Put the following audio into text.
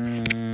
Mm.